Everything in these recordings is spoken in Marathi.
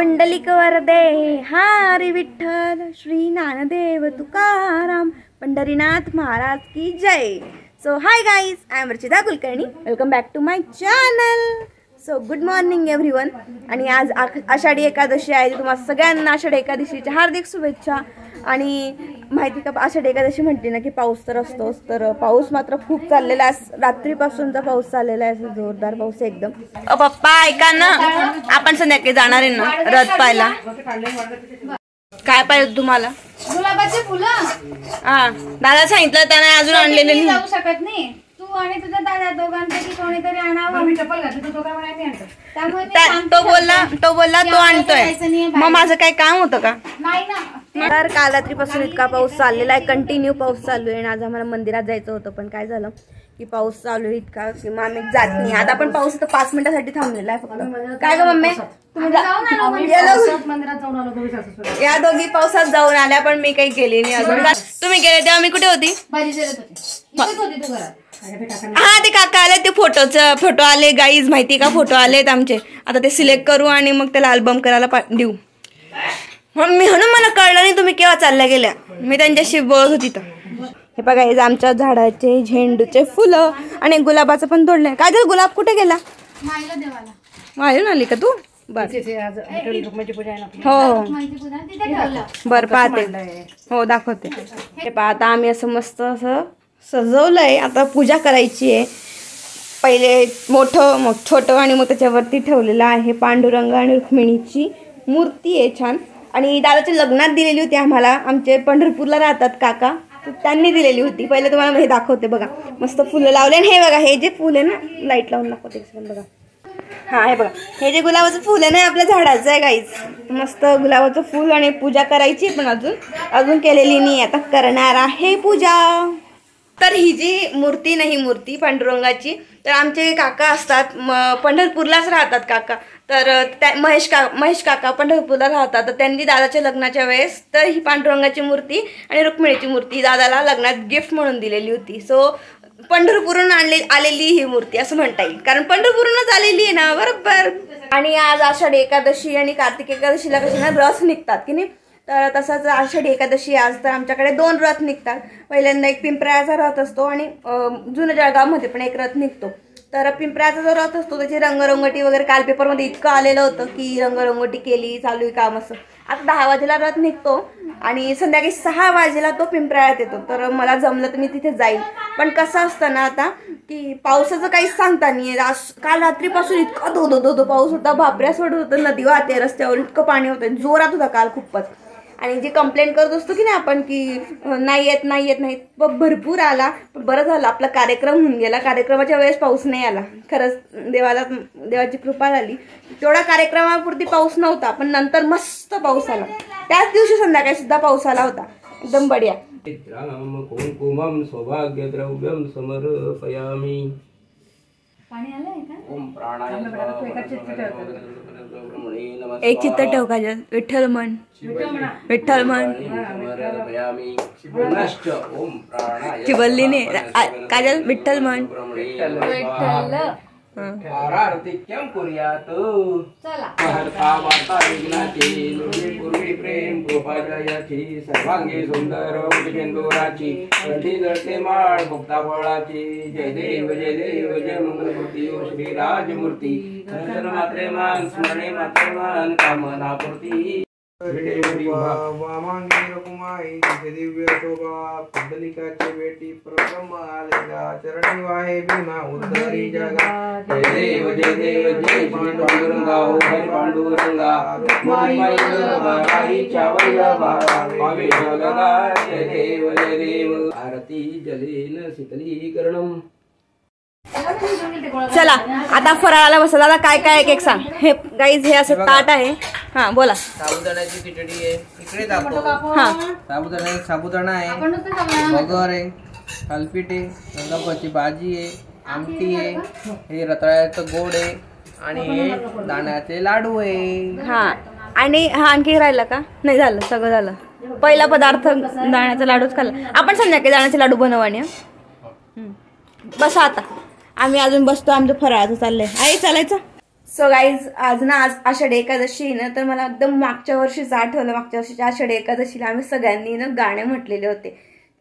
पुंडलिक वरदे हारी विठ्ठल श्री नानदेव तुकाराम पंढरीनाथ महाराज की जय। So hi guys I am Rachita Kulkarni welcome back to my channel so good morning everyone आणि आज आषाढी एकादशी आहे. तुम्हाला सगळ्यांना आषाढी एकादशीच्या हार्दिक शुभेच्छा. आणि माहिती का आषाढी एकादशी म्हटली ना की पाऊस तर असतोच. तर पाऊस मात्र खूप चाललेला आहे. रात्रीपासूनचा पाऊस चाललेला आहे. जोरदार पाऊस एकदम. अ पप्पा ऐका ना. आपण संध्याकाळी जाणार आहे ना? रथ पाहायला. काय पाहिजे तुम्हाला? गुलाबाचे फुलं. हा. दादा सांगितलं त्याने अजून आणलेले शकत नाही. तू आणि तुझा दादा दोघांपैकी कोणीतरी आणावं. मी चप्पल घातली तर तो काय म्हणे मी आणतो. त्यामुळे मी त्या- सांगते तो बोलला तो बोलला तो आणतोय. जायचं नाहीये मग बाहेर. माझं काय काम होतं का? नाही ना. तर काल रात्रीपासून इतका पाऊस चाललेला आहे कंटिन्यू पाऊस चालू आहे. आणि आज आम्हाला मंदिरात जायचं होतं पण काय झालं की पाऊस चालू आहे इतका की मग आम्ही जात नाही. आता पण पाऊस इथं पाच मिनिटासाठी थांबलेला आहे फक्त. काय ग मम्मी? तुम्ही जा- जाऊन आलो आम्ही गेलो. पावसात मंदिरात जाऊन आलो दोघी सासू सुना. या दोघी पावसात जाऊन आल्या पण मी काही गेली नाही अजून. तुम्ही गेले तेव्हा मी कुठे होती? होती. इथेच होती तू घरात. हा ते काका आले ते फोटोचं फोटो आले. गाईज माहिती का? फोटो आलेत आमचे. आता ते सिलेक्ट करू आणि मग त्याला अल्बम करायला पा- देऊ. म्हणून मी म्हणून मला कळलं नाही तुम्ही केव्हा चालल्या गेल्या. मी त्यांच्याशी बोलत होती तर. हे बघा हे आमच्या झाडाचे झेंडूचे फुलं आणि गुलाबाचं पण तोडलंय. काय झालं गुलाब कुठे गेला? मायला आली का तू? बर. हो हो. बर पाहते. हो दाखवते. हे पहा आता आम्ही असं मस्त असं सजवलं आहे आता पूजा करायची आहे पहिले मोठं मग छोटं आणि मग त्याच्यावरती ठेवलेलं आहे पांडुरंग आणि रुक्मिणीची मूर्ती आहे छान. आणि दादाच्या लग्नात दिलेली होती आम्हाला. आमचे पंढरपूरला राहतात काका. तर त्यांनी दिलेली होती. पहिले तुम्हाला हे दाखवते बघा. मस्त फुलं लावले. आणि हे बघा हे जे फुल आहे ना लाइट लावून दाखवते बघा. हा हे बघा. हे जे गुलाबाचं फुल आहे ना आपल्या झाडाचं आहे गाईच मस्त गुलाबाचं फुल आणि पूजा करायची पण अजून. अजून केलेली नाही. आता करणार आहे पूजा. तर ही जी मूर्ती नाही मूर्ती पांडुरंगाची तर आमचे काका असतात म पंढरपूरलाच राहतात काका. तर त्या महेश का महेश काका पंढरपूरला राहतात. तर त्यांनी दादाच्या लग्नाच्या वेळेस तर ही पांडुरंगाची मूर्ती आणि रुक्मिणीची मूर्ती दादाला लग्नात गिफ्ट म्हणून दिलेली होती. सो पंढरपूरहून आणले आलेली ही मूर्ती असं म्हणता येईल. कारण पंढरपूरूनच आलेली आहे ना बरोबर? आणि आज आषाढी एकादशी आणि कार्तिक एकादशीला कशी ना रस निघतात की नाही? तर तसंच आषाढी एकादशी आज तर आमच्याकडे दोन रथ निघतात. पहिल्यांदा एक पिंपऱ्याचा रथ असतो आणि जुनं जुन्या जळगावमध्ये पण एक रथ निघतो. तर पिंपऱ्याचा जो रथ असतो त्याची रंगरंगोटी वगैरे काल पेपरमध्ये इतकं आलेलं होतं की रंगरंगोटी केली चालू आहे काम असं. आता दहा वाजेला रथ निघतो आणि संध्याकाळी सहा वाजेला तो पिंपऱ्यात येतो. तर मला जमलं तर मी तिथे जाईल पण कसं असतं ना आता की पावसाचं काहीच सांगता नाही आहे काल रात्रीपासून इतका धो धो धो धो पाऊस होता. भापऱ्या सोडत होतं नदी वाहते रस्त्यावर इतकं पाणी होतं. जोरात होता काल खूपच. आणि जे कंप्लेंट करत असतो की नाही आपण की नाही येत नाही येत नाही भरपूर आला. पण बरं झालं आपला कार्यक्रम होऊन गेला. कार्यक्रमाच्या वेळेस पाऊस नाही आला. खरंच देवाला देवाची कृपा झाली. तेवढा कार्यक्रमापुरती पाऊस नव्हता पण नंतर मस्त पाऊस आला. त्याच दिवशी संध्याकाळी सुद्धा पाऊस आला होता. एकदम बढिया. चित्रां सौभाग्य द्रव्यम समर्पयामी. पाणी आलंय का? ॐ प्राणाय ब्रह्मणे नमः एक चित्त ठेव काजल. विठ्ठल मन. विठ्ठल मन. पुनश्च ॐ प्राणाय चिवल्लीने काजल विठ्ठल मन. ब्रह्मणे नमः आरार्तिक्यं कुर्यात्? वार्ता विघ्नाची पूर्वी प्रेम कृपा जयाची सर्वांगी सुंदर उजगेंदुराची कंठी जळते माळ मुक्ता फळाची. जय देव जय देव जय मंगलमूर्ती श्री राजमूर्ती. मात्रे मान स्मरणे मात्रे मान कामना पूर्ती. वामांगी दिव्य शोभा बेटी आलेला चरणी वाहे भीमा जगा जय देव जय देव जय पांडुरंगा हरी पांडुरंगा माईच्या वल्लभा पावे जगदा जय देव जय देव आरती जलेन शीतलीकरणम चला आता फराळाला बसा. दादा काय काय एक एक सांग. हे गाईज हे असं ताट आहे. हा बोला. साबुदाण्याची खिचडी आहे. इकडे जातो हा. साबुदाणा साबुदाणा आहे. बगर आहे. थालपीठ आहे. गंगापाची भाजी आहे. आमटी आहे हे रताळ्याचं गोड आहे. आणि हे दाण्याचे लाडू आहे. हा. आणि हा आणखी राहिला का? नाही झालं. सगळं झालं. पहिला पदार्थ दाण्याचा लाडूच खाल्ला. आपण संध्याकाळी दाण्याचे लाडू बनवू आणि हं. बसा आता. आम्ही अजून बसतो. आमचं फराळाचं चाललंय. आई चालायचं? सो गाईज आज ना आज आषाढी एकादशी आहे ना तर मला एकदम मागच्या वर्षीच आठवलं. मागच्या वर्षीच्या आषाढी एकादशीला आम्ही सगळ्यांनी ना गाणे म्हटलेले होते.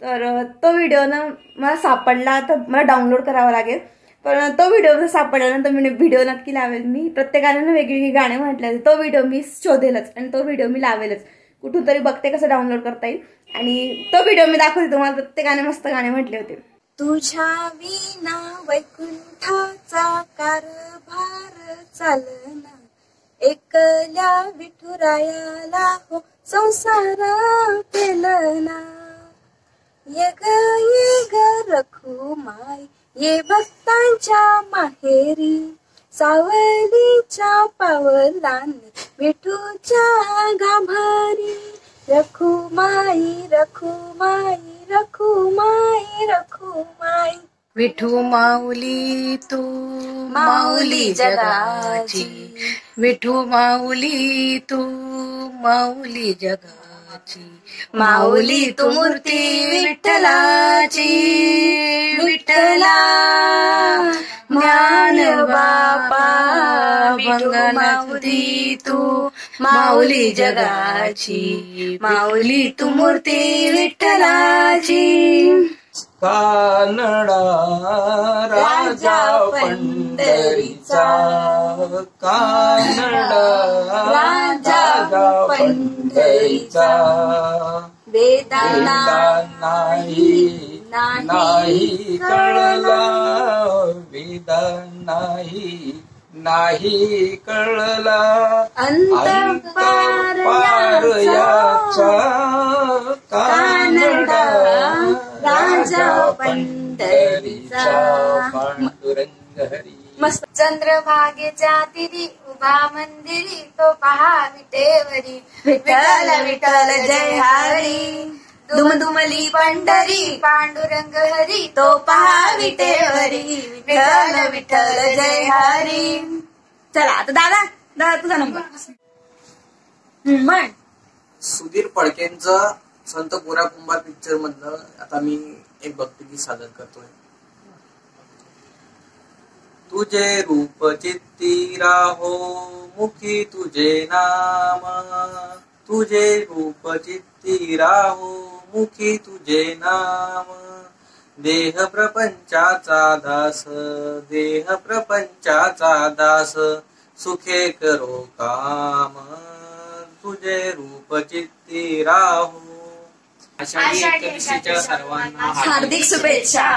तर तो व्हिडिओ ना मला सापडला तर मला डाउनलोड करावा लागेल. पण तो व्हिडिओ जर सापडल्यानंतर मी व्हिडिओ नक्की लावेल. मी प्रत्येकाने ना वेगवेगळी गाणे म्हटले तो व्हिडिओ मी शोधेलच आणि तो व्हिडिओ मी लावेलच. कुठून तरी बघते कसं डाउनलोड करता येईल. आणि तो व्हिडिओ मी दाखवते तुम्हाला प्रत्येकाने मस्त गाणे म्हटले होते. तुझ्या विना वैकुंठाचा कारभार चालना. एकल्या विठुरायाला हो संसार पेलना ये ग ये ग रखू माय ये भक्तांच्या माहेरी. सावलीच्या पावलान विठूच्या गाभारी. रखू माई रखू माई रखू माई रखू माई विठू माऊली तू माऊली जगाची। विठू माऊली तू माऊली जगाची माऊली तू मूर्ती विठ्ठलाची. विठ्ठला ज्ञान बापा माऊली तू माऊली जगाची. माऊली तू मूर्ती विठ्ठलाची. कानडा राजा पंढरीचा. कानडा राजा पंढरीचा. वेदाला वेदा नाही नाही कळला. वेदा नाही नाही कळला. अंत पार याचा. पंढरीचा पांडुरंग हरी मस्त चंद्रभागेच्या तिरी उभा मंदिरी तो पहा विटेवरी. विठ्ठल विठ्ठल जय हरी दुमदुमली पंढरी पांडुरंग हरी तो पहा विटेवरी. विठ्ठल विठ्ठल जय हरी चला आता दादा दादा तुझा नंबर. म्हण. सुधीर फडकेंचं संत गोरा कुंभार पिक्चर मधलं आता मी एक भक्ति भक्तिगीत सादर करतोय तुझे रूप चित्ती राहो, मुखी तुझे नाम। तुझे रूप चित्ती राहो, मुखी तुझे नाम। देह प्रपंचाचा दास, देह प्रपंचाचा दास, सुखे करो काम। तुझे रूप चित्ती राहो हार्दिक शुभेच्छा.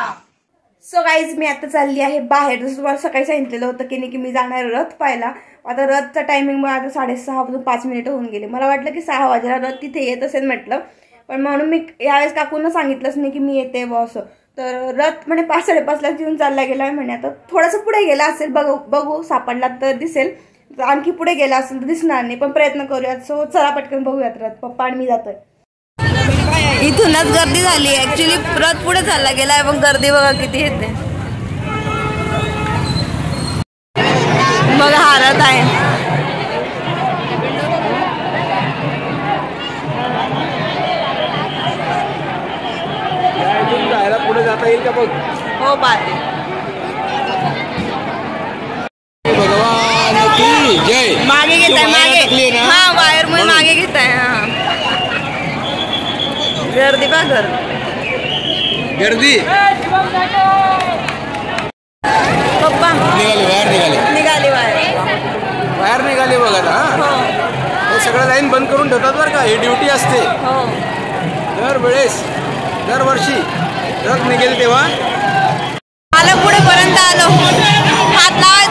सो गाईज मी आता चालली आहे बाहेर. जसं तुम्हाला सकाळी सांगितलेलं होतं की नाही की मी जाणार रथ पाहायला. आता रथचा टायमिंग मग आता साडेसहा वाजून पाच मिनिटं होऊन गेले. मला वाटलं की सहा वाजेला रथ तिथे येत असेल म्हटलं. पण म्हणून मी यावेळेस काकूंना सांगितलंच नाही की मी येते बॉ असं. तर रथ म्हणे पाच साडेपाचलाच येऊन चालला गेला म्हणे. आता थोडंसं पुढे गेला असेल बघू बघू सापडला तर दिसेल. आणखी पुढे गेला असेल तर दिसणार नाही पण प्रयत्न करूयात. सो चला पटकन बघूयात रथ. पप्पा आणि मी जातोय. इथूनच गर्दी झाली. ऍक्च्युली रथ पुढे चालला गेलाय पण गर्दी बघा किती येते. बघा हा रथ आहे. पुढे जाता येईल का बघ हो पाहते. भगवान की जय. मागे घेत आहे तू वायर टाकली मागे ना? हा वायर मुळे मागे घेत आहे हा गर्दी बा गर्दी? गर्दी पप्पा. निघाली बाहेर निघाली. निघाली वायर बाहेर निघाली बघा ना हो? सगळं लाईन बंद करून ठेवतात बरं का ही ड्युटी असते. हो. दरवेळेस दरवर्षी रथ निघेल तेव्हा. आलं पुढे पर्यंत आलो. हात लावायचा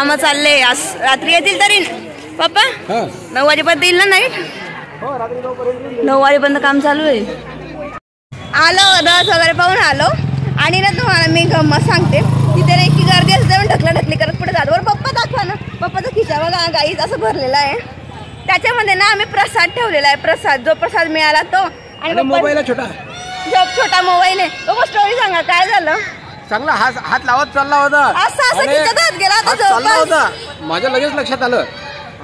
काम चालले. आज रात्री येतील तरी. पप्पा नऊ वाजेपर्यंत येईल ना नाईट नऊ वाजेपर्यंत काम चालू आहे. आलो रथ वगैरे पाहून आलो. आणि ना तुम्हाला मी गंमत सांगते. तिथे नाही की गर्दी असते पण ढकला ढकली करत पुढे जातो. बरं पप्पा दाखवा ना. पप्पाचा खिशा बघा गाईच असं भरलेला आहे. त्याच्यामध्ये ना आम्ही प्रसाद ठेवलेला आहे. प्रसाद जो प्रसाद मिळाला तो. आणि मोबाईल छोटा. जो छोटा मोबाईल आहे. तो स्टोरी सांगा काय झालं? चांगला हात हात लावत चालला होता. असं असं आणि खिचत हात गेला होता हात चालला जवळपास. होता. माझ्या लगेच लक्षात आलं.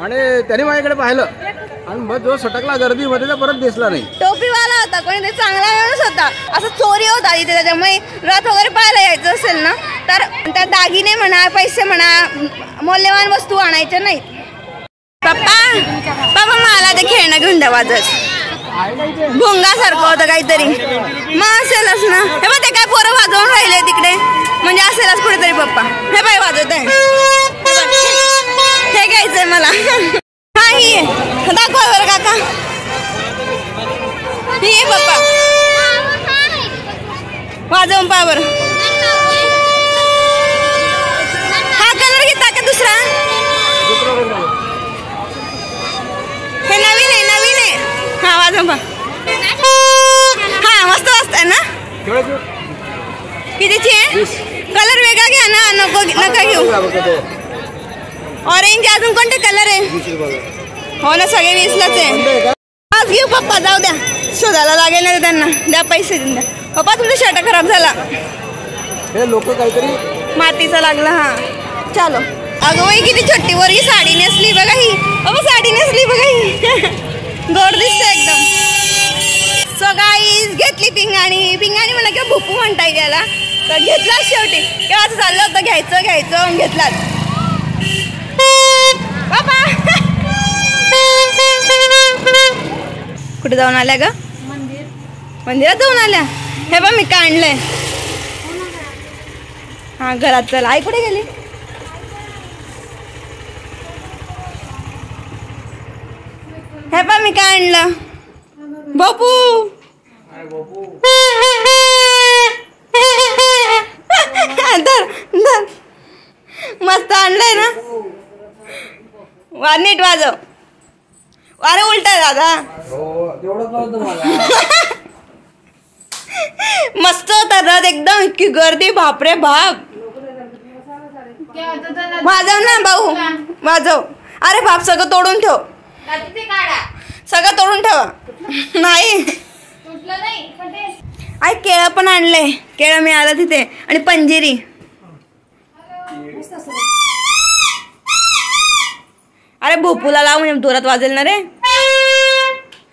आणि त्याने माझ्याकडे पाहिलं. आणि मग जो सटकला गर्दीमध्ये तर परत दिसला नाही. टोपीवाला होता कोणी ते चांगला माणूस होता. असं चोरी होता तिथे त्याच्यामुळे रथ वगैरे पाहायला यायचं असेल ना तर त्या दागिने म्हणा पैसे म्हणा म- मौल्यवान वस्तू आणायच्या नाही पप्पा पप्पा मला ते खेळणं घेऊन द्या वाजत. भोंगासारखं होतं काहीतरी. मग असेलच ना. हे बघ ते काय पोरं वाजवून राहिले तिकडे. म्हणजे असेलच कुठेतरी पप्पा. हे बाय वाजवत आहे. हे घ्यायचंय मला. हा ही दाखवा बरं काका. ही पप्पा. वाजवून पहा बरं. मस्त वाजतंय ना कितीची आहे? कलर वेगळा घ्या ना नको नका घेऊ. ऑरेंज अजून कोणते कलर आहे? हो ना सगळे वीसलाच आहे. आज घेऊ पप्पा जाऊ द्या. शोधायला लागेल ना त्यांना. द्या पैसे देऊन द्या. पप्पा तुमचा शर्ट खराब झाला. हे लोक काहीतरी मातीचा लागला हा. चालो. अगं बाई किती छोटी वरगी साडी नेसली बघा ही. अगं साडी नेसली बघा ही. गोड दिसते एकदम. सो गाईज घेतली पिंगाणी. पिंगाणी म्हणा किंवा भुपू म्हणता येईल याला तर घेतला शेवटी. किंवा असं चाललं होतं घ्यायचं घ्यायचं घेतलाच. बाबा. कुठे जाऊन आल्या ग? मंदिरात जाऊन आल्या. हे बा मी काढलंय हा घरात चला. आई कुठे गेली? हे पा मी काय आणलं. बापू धर धर. मस्त आणलंय ना. वा नीट वाजव. अरे उलट दादा. मला. मस्त होता रथ एकदम. इतकी गर्दी बापरे बाप. वाजव ना भाऊ. वाजव. अरे बाप सगळं तोडून ठेव. रात्री ते काढा. सगळं तोडून ठेवा. नाही. आई केळं पण आणलंय. केळं मिळालं तिथे. आणि पंजिरी. अरे भोपूला लाव म्हणजे जोरात वाजेल ना रे.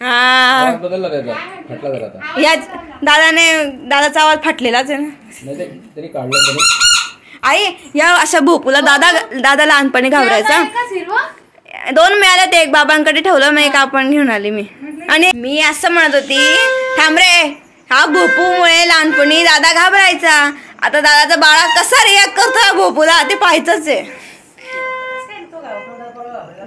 हा. दादाने दादाचा आवाज फाटलेलाच आहे ना. आई या अशा भोपूला दादा दादा लहानपणी घाबरायचा. दोन मिळाले ते. एक बाबांकडे ठेवलं मग एक आपण घेऊन आली मी. आणि मी असं म्हणत होती थांब रे. हा भोपूमुळे लहानपणी दादा घाबरायचा. आता दादाचा बाळा कसा रिॲक्ट करतो हा भोपूला? ते पाहायचंच आहे.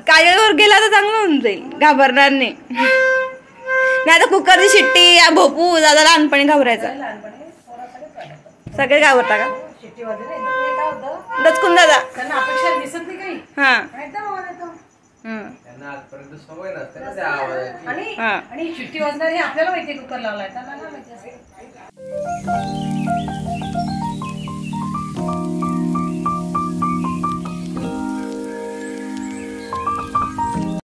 काजळवर गेला तर चांगलं होऊन जाईल. घाबरणार नाही. नाही आता कुकरची शिट्टी या भोपू दादा लहानपणी घाबरायचा. सगळे घाबरता का? दचकून दादा. हं. त्यांना आजपर्यंत सवय नसते ना त्या आवाजाची. आणि शिट्टी वाजणार हे आपल्याला माहिती कुकर लावलाय त्यांना माहिती